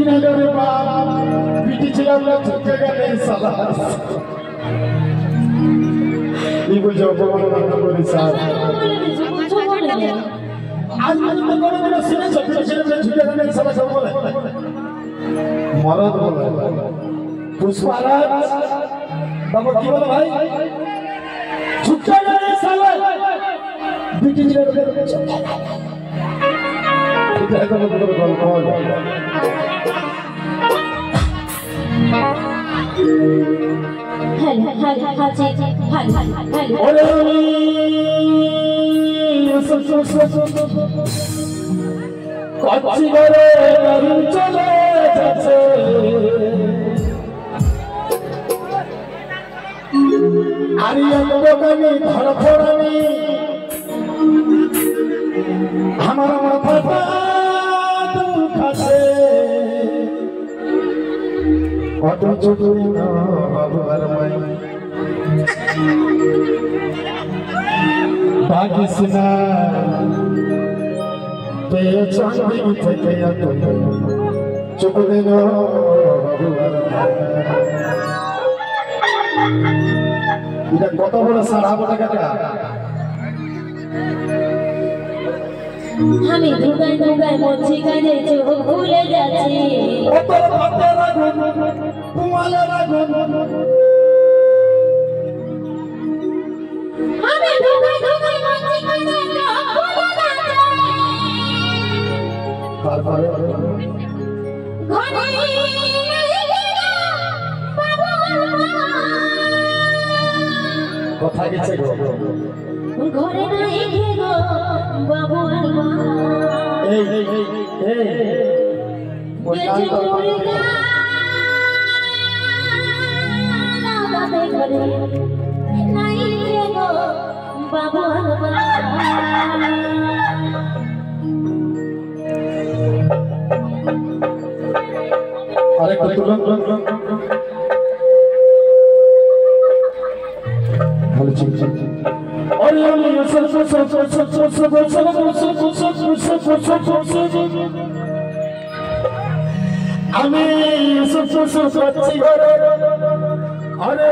কিছুদিন আগে রে বাপ পিটি ছিলাম না ঠকে গেলে সালা কি বুঝে অপমান বন্ধ করি স্যার আজ পর্যন্ত কোনো কোনো সিনে সত্যি ছেলে মেয়ে ঝুঁকে গেলে সালা সব বলে মরদ বলে পুষ্পারাজ বাবা কি বলে ভাই ঝুঁকে গেলে সালা পিটি ছিলাম এটা এখন তোর গল্প হাজি হাজি হাজি করে চলে যাচ্ছে আরে অন্ধকারে ধরফরানি আমার মাথাটা দুখাছে অত চতুরি বাগিসনা পেয়ে চাঁদি থেকে চুপ দিল এটা কত বড় সারা বলে গেটা আমি ধুকায় ধুকায় মছি কাজে চোখ ভুলে যাচ্ছি। ওপর পাতে রাগুন পুয়ালে তারপরে কোথায় গেছে গো ঘরে নাই গো বাবু আর মা এই এই এই গেছে মুরগা না বাবা করে আরেকটা তুলুন ভালো চিন চিন আমি আরে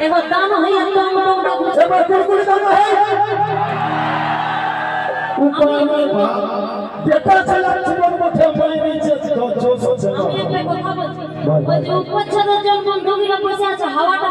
এবার দান হয় আর দান মোটামুটি এবার কুলকুলি দান হয়। উপায় নেই। বেটা ছেলে জীবন মুখে মাইরে চেষ্টা জোশ আছে হাওয়াটা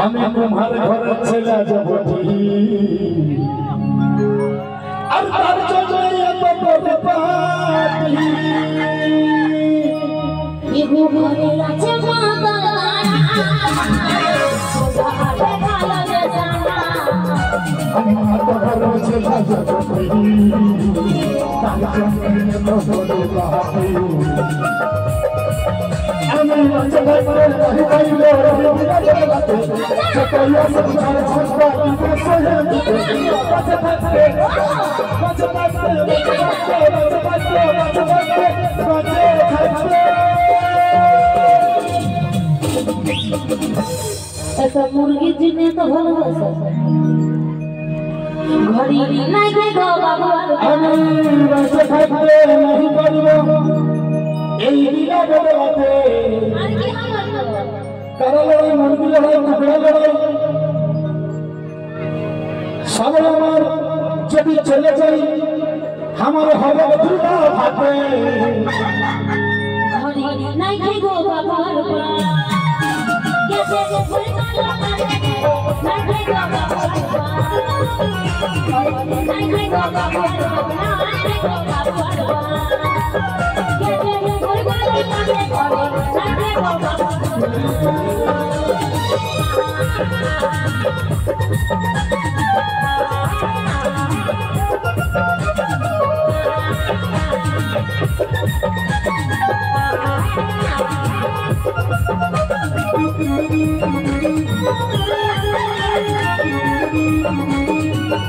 আমি তোমার ঘরে ছেলে যাব আর তার জন্য একটা মুরগির জন্য তো ভালোবাসা। ঘড়ি নাই গে বাবু। আমি বাঁচে থাকতে নাহি পারিব। এই আর কি আমার কারা লড়াই মুরগি লড়াই কুকুরা লড়াই সবাই আমার যদি চলে যাই আমার হবে দুর্গা বাবু বাবু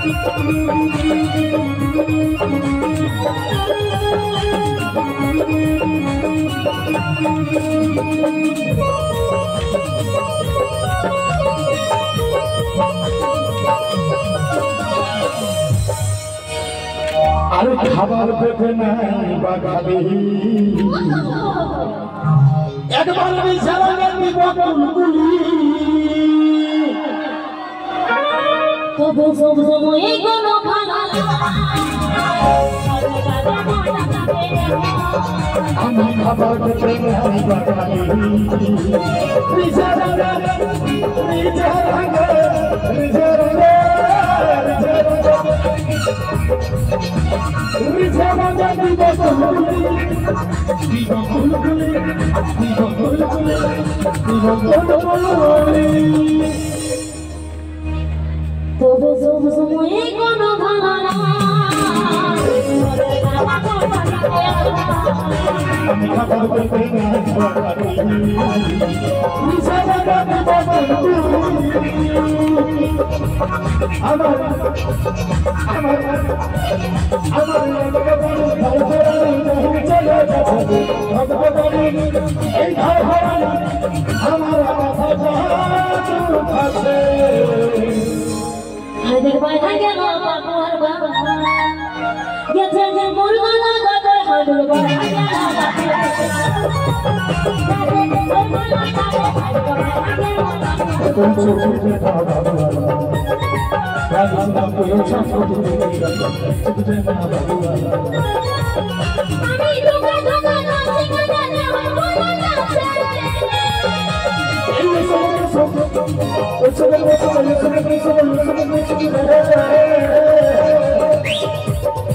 আর খাবার পেতে নাই বা খাবে। একবার বিছানা দিব কুলকুলি। তবু সব সময় কোনো আমি খাবার পেতে নাই বা খাবে বিছানা বিছানা বিছানা বিছানা দিব কুলকুলি দিব আমার আমার আমার বাইরে গেল বাবা। গেছে যে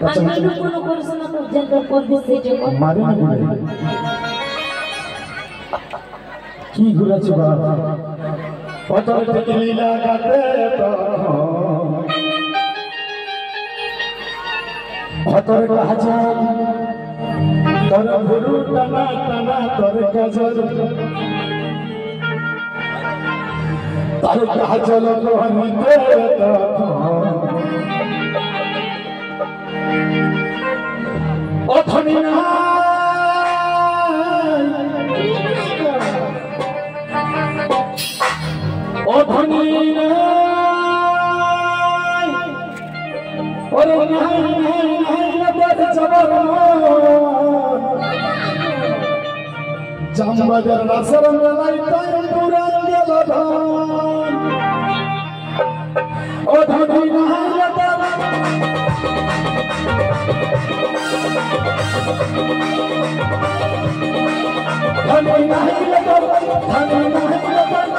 আচ্ছা ঘুরে কি ঘুরেছে বাবা কত লীলা গাতে অথনি না। নাই ওরে নাই নাই নাই না বড় জবর জামবাজার রাসর মেলাই তাই পুরান গেল ধান অথনি নাই تنهه نه کلو تنهه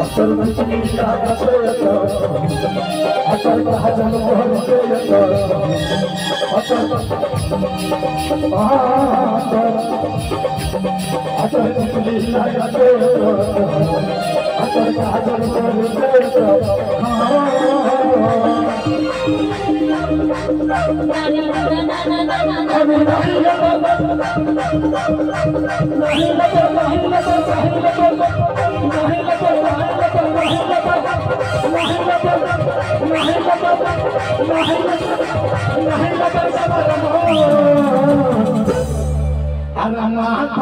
असल मंत्री राजा प्रयत्न असल राजा मोहन प्रयत्न असल महासर असल मंत्री राजा प्रयत्न असल राजा मोहन प्रयत्न हाँ I'm not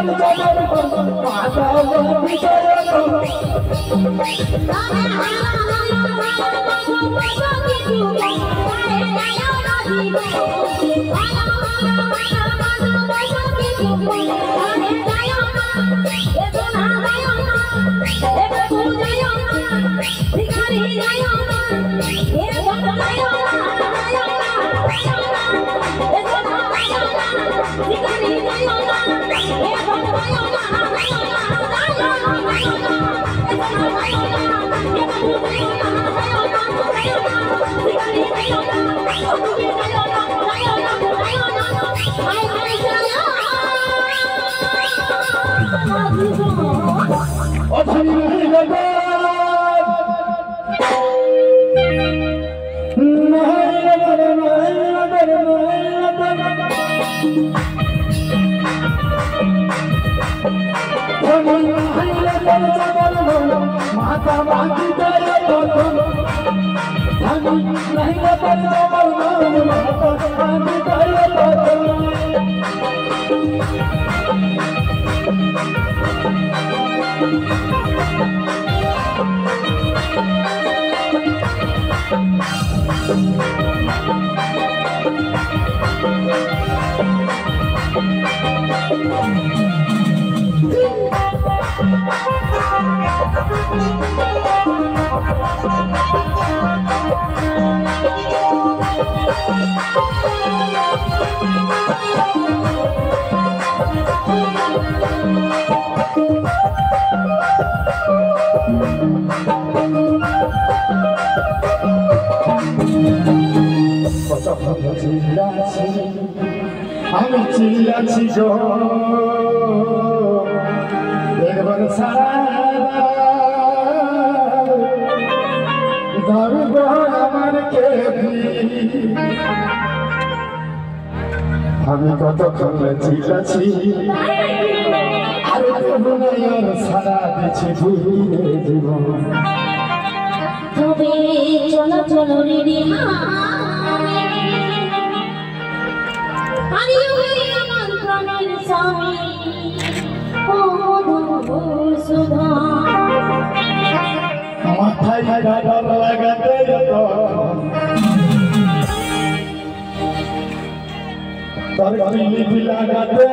It's 啦啦啦啦啦啦啦 নাই আমি চিল্লাছি গো দেখবার সারা ধরব আমার কেবি আমি আর আর সারা ভুলে জীবন। তবে চলো চলো রে রে আরে ওই আমার প্রাণের স্বামী ও মধুর সুধা। মাথায় লাগাতে তো তার কালি লাগাতে